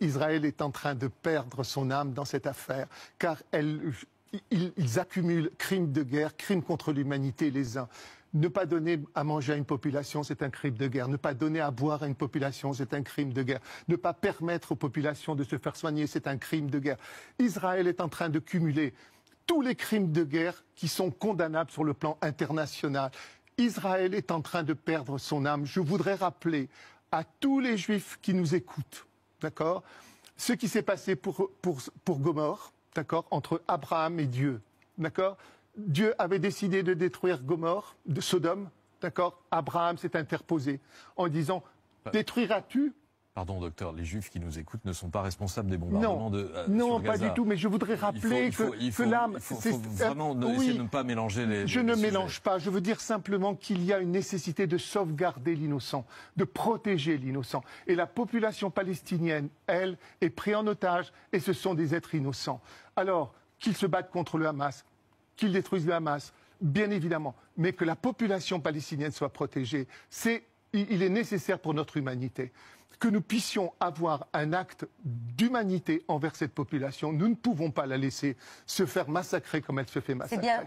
Israël est en train de perdre son âme dans cette affaire, car ils, ils accumulent crimes de guerre, crimes contre l'humanité les uns. Ne pas donner à manger à une population, c'est un crime de guerre. Ne pas donner à boire à une population, c'est un crime de guerre. Ne pas permettre aux populations de se faire soigner, c'est un crime de guerre. Israël est en train de cumuler tous les crimes de guerre qui sont condamnables sur le plan international. Israël est en train de perdre son âme. Je voudrais rappeler à tous les juifs qui nous écoutent, d'accord, ce qui s'est passé pour, pour, pour Gomorre, d'accord, entre Abraham et Dieu, d'accord. Dieu avait décidé de détruire Gomorre, de Sodome, d'accord. Abraham s'est interposé en disant Détruiras-tu Pardon, docteur, les juifs qui nous écoutent ne sont pas responsables des bombardements non, de. euh, non, sur pas du tout. Mais je voudrais rappeler il faut, que, il faut, que l'âme, vraiment ne- oui, essayer de ne pas mélanger les. Je les ne sujets. mélange pas. Je veux dire simplement qu'il y a une nécessité de sauvegarder l'innocent, de protéger l'innocent. Et la population palestinienne, elle, est prise en otage et ce sont des êtres innocents. Alors, qu'ils se battent contre le Hamas, qu'ils détruisent le Hamas, bien évidemment, mais que la population palestinienne soit protégée, c'est, il est nécessaire pour notre humanité. Que nous puissions avoir un acte d'humanité envers cette population. Nous ne pouvons pas la laisser se faire massacrer comme elle se fait massacrer.